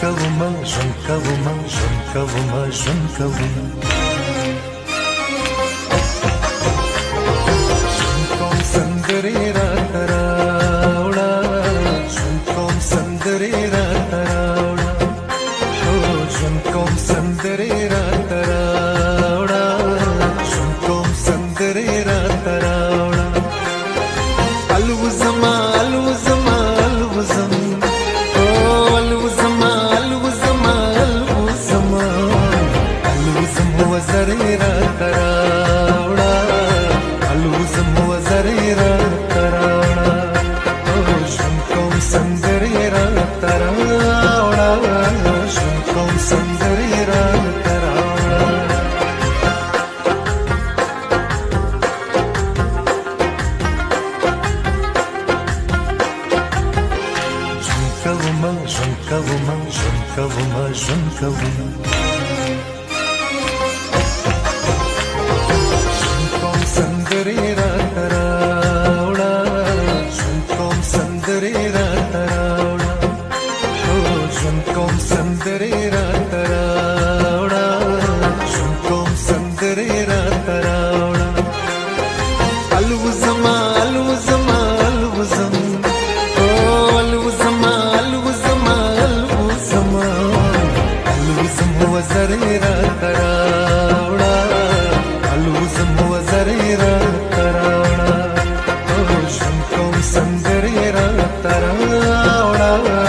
کومه ژوند کومه ژوند کومه ژوند کومه ژوند کوم سندرې را تراوړه ژوند کوم سندرې زری را تراوڑا الوزم هو زری را تراوڑا شون کوم سندری را تراوڑا شون کوم سندری را تراوڑا شون کوم شون کوم شون کوم شون کوم سندري را تراوړه ژوند کوم سندري را تراوړه هو ژوند کوم سندري را تراوړه ژوند کوم سندري را تراوړه الوزم الوزم الوزم الوزم الوزم الوزم الوزم هو زري را تراوړه کوم سندرې را تراوړه